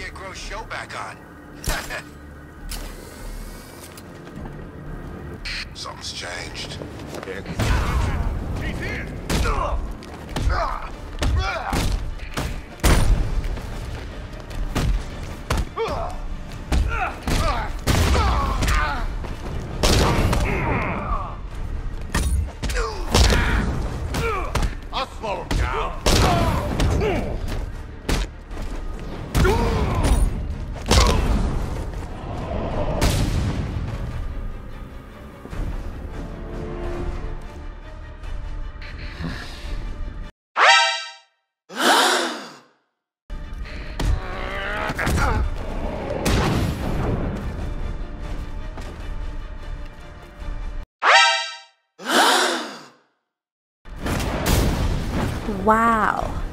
get Gross show back on. Something's changed. Dick. He's here! Oswald! Wow.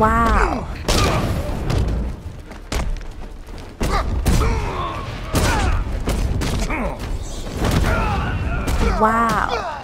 Wow. Wow.